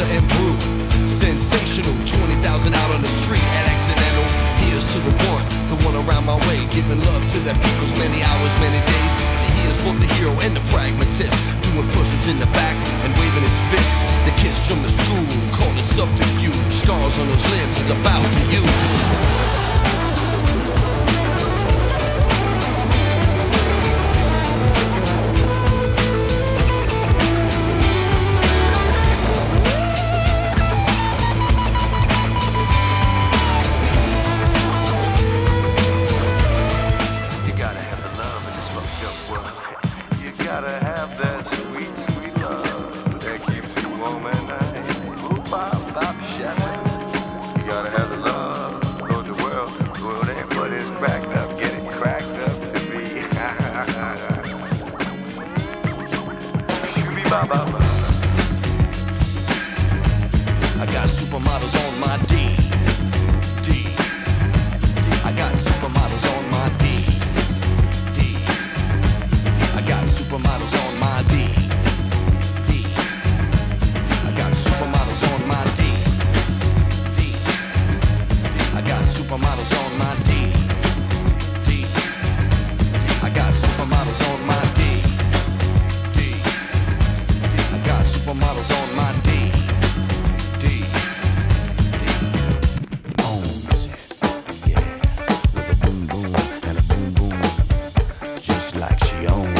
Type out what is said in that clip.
Lisa and Blue. Sensational, 20,000 out on the street and accidental. Here's to the one, the one around my way, giving love to their people's many hours, many days. See, he is both the hero and the pragmatist, doing push-ups in the back and waving his fist. The kids from the school call it subterfuge. Scars on those limbs is about to use. Shooby With